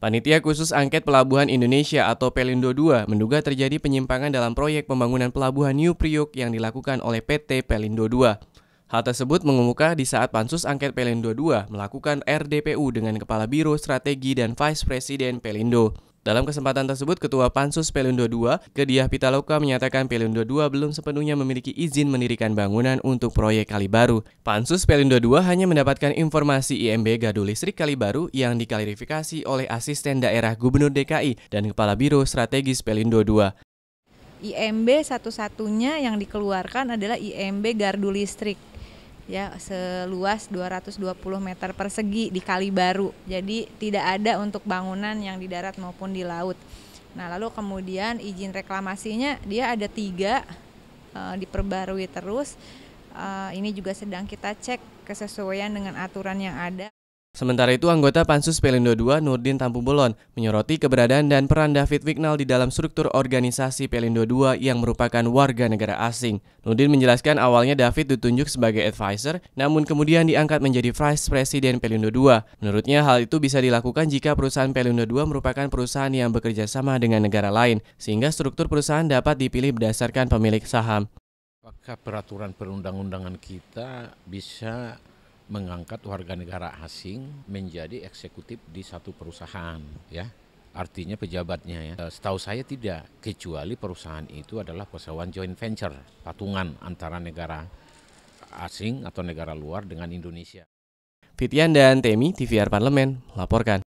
Panitia Khusus Angket Pelabuhan Indonesia atau Pelindo II menduga terjadi penyimpangan dalam proyek pembangunan pelabuhan New Priok yang dilakukan oleh PT Pelindo II. Hal tersebut mengemuka di saat Pansus Angket Pelindo II melakukan RDPU dengan Kepala Biro Strategi dan Vice Presiden Pelindo. Dalam kesempatan tersebut, Ketua Pansus Pelindo II, Kediah Pitaloka menyatakan Pelindo II belum sepenuhnya memiliki izin mendirikan bangunan untuk proyek kali baru. Pansus Pelindo II hanya mendapatkan informasi IMB Gardu Listrik Kali Baru yang diklarifikasi oleh Asisten Daerah Gubernur DKI dan Kepala Biro Strategis Pelindo II. IMB satu-satunya yang dikeluarkan adalah IMB Gardu Listrik ya seluas 220 meter persegi di Kali Baru. Jadi tidak ada untuk bangunan yang di darat maupun di laut. Nah lalu kemudian izin reklamasinya dia ada tiga uh, diperbarui terus. Uh, ini juga sedang kita cek kesesuaian dengan aturan yang ada. Sementara itu, anggota Pansus Pelindo II, Nurdin Tampubolon, menyoroti keberadaan dan peran David Wignal di dalam struktur organisasi Pelindo II yang merupakan warga negara asing. Nurdin menjelaskan awalnya David ditunjuk sebagai advisor, namun kemudian diangkat menjadi Vice President Pelindo II. Menurutnya, hal itu bisa dilakukan jika perusahaan Pelindo II merupakan perusahaan yang bekerja sama dengan negara lain, sehingga struktur perusahaan dapat dipilih berdasarkan pemilik saham. Apakah peraturan perundang-undangan kita bisa mengangkat warga negara asing menjadi eksekutif di satu perusahaan ya artinya pejabatnya ya. Eh, setahu saya tidak, kecuali perusahaan itu adalah perusahaan joint venture, patungan antara negara asing atau negara luar dengan Indonesia. Fitian dan Temi, TVR Parlemen, melaporkan.